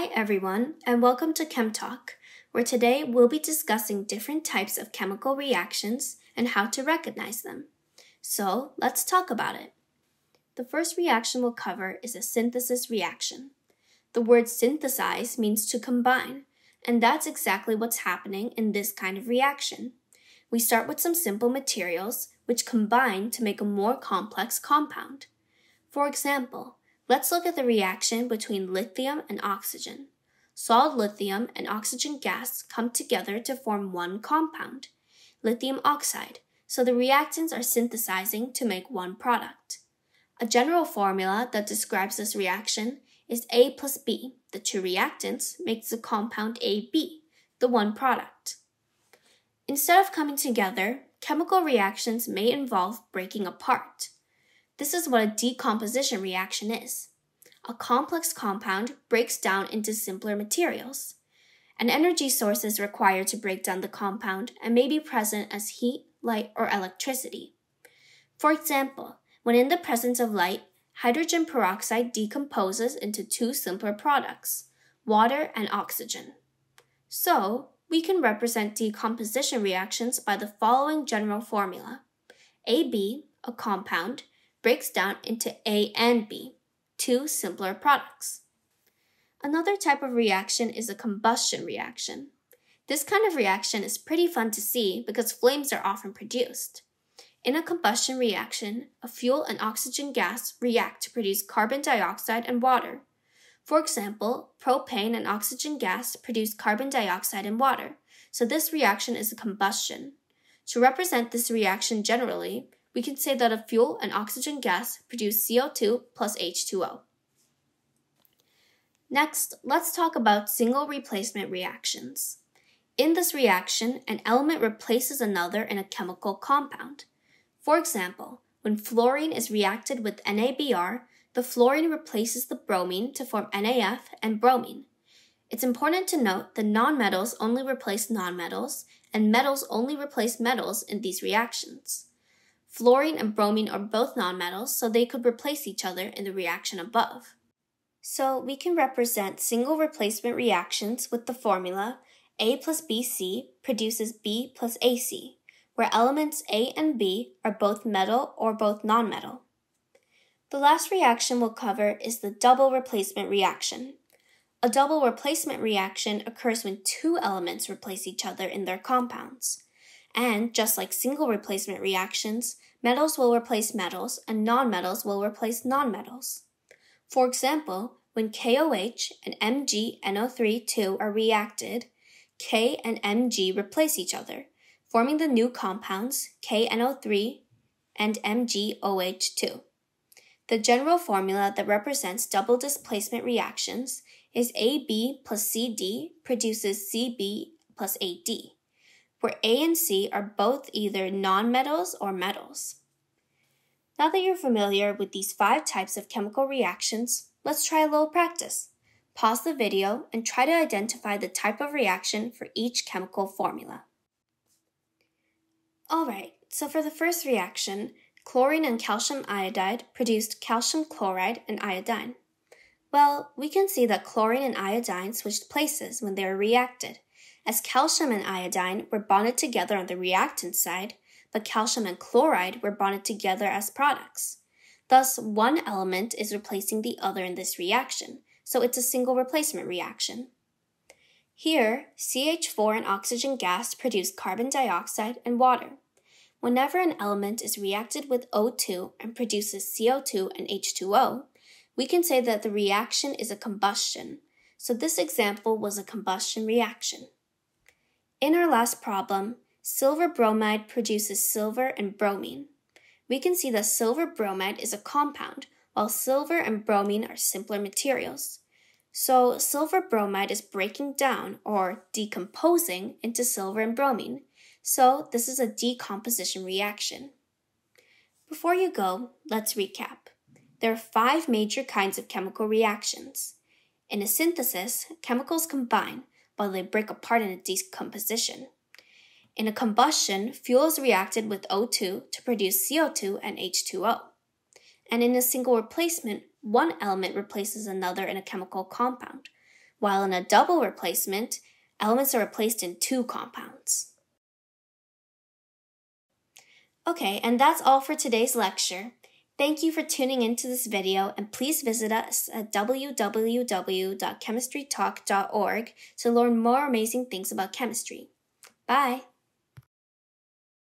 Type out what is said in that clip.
Hi, everyone, and welcome to Chem Talk, where today we'll be discussing different types of chemical reactions and how to recognize them. So, let's talk about it. The first reaction we'll cover is a synthesis reaction. The word synthesize means to combine, and that's exactly what's happening in this kind of reaction. We start with some simple materials which combine to make a more complex compound. For example, let's look at the reaction between lithium and oxygen. Solid lithium and oxygen gas come together to form one compound, lithium oxide, so the reactants are synthesizing to make one product. A general formula that describes this reaction is A plus B. The two reactants makes the compound AB, the one product. Instead of coming together, chemical reactions may involve breaking apart. This is what a decomposition reaction is. A complex compound breaks down into simpler materials. An energy source is required to break down the compound and may be present as heat, light, or electricity. For example, when in the presence of light, hydrogen peroxide decomposes into two simpler products, water and oxygen. So, we can represent decomposition reactions by the following general formula. AB, a compound, breaks down into A and B, two simpler products. Another type of reaction is a combustion reaction. This kind of reaction is pretty fun to see because flames are often produced. In a combustion reaction, a fuel and oxygen gas react to produce carbon dioxide and water. For example, propane and oxygen gas produce carbon dioxide and water, so this reaction is a combustion. To represent this reaction generally, we can say that a fuel and oxygen gas produce CO2 plus H2O. Next, let's talk about single replacement reactions. In this reaction, an element replaces another in a chemical compound. For example, when fluorine is reacted with NABr, the fluorine replaces the bromine to form NaF and bromine. It's important to note that nonmetals only replace nonmetals, and metals only replace metals in these reactions. Fluorine and bromine are both nonmetals, so they could replace each other in the reaction above. So we can represent single replacement reactions with the formula A plus BC produces B plus AC, where elements A and B are both metal or both nonmetal. The last reaction we'll cover is the double replacement reaction. A double replacement reaction occurs when two elements replace each other in their compounds. And just like single replacement reactions, metals will replace metals and nonmetals will replace nonmetals. For example, when KOH and MgNO3-2 are reacted, K and Mg replace each other, forming the new compounds KNO3 and MgOH2. The general formula that represents double displacement reactions is AB plus CD produces CB plus AD, where A and C are both either nonmetals or metals. Now that you're familiar with these five types of chemical reactions, let's try a little practice. Pause the video and try to identify the type of reaction for each chemical formula. Alright, so for the first reaction, Chlorine and calcium iodide produced calcium chloride and iodine. Well, we can see that chlorine and iodine switched places when they were reacted, as calcium and iodine were bonded together on the reactant side, but calcium and chloride were bonded together as products. Thus, one element is replacing the other in this reaction, so it's a single replacement reaction. Here, CH4 and oxygen gas produce carbon dioxide and water. Whenever an element is reacted with O2 and produces CO2 and H2O, we can say that the reaction is a combustion. So this example was a combustion reaction. In our last problem, silver bromide produces silver and bromine. We can see that silver bromide is a compound, while silver and bromine are simpler materials. So silver bromide is breaking down or decomposing into silver and bromine, so this is a decomposition reaction. Before you go, let's recap. There are five major kinds of chemical reactions. In a synthesis, chemicals combine while they break apart in a decomposition. In a combustion, fuel is reacted with O2 to produce CO2 and H2O. And in a single replacement, one element replaces another in a chemical compound, while in a double replacement, elements are replaced in two compounds. Okay, and that's all for today's lecture. Thank you for tuning into this video and please visit us at www.chemistrytalk.org to learn more amazing things about chemistry. Bye!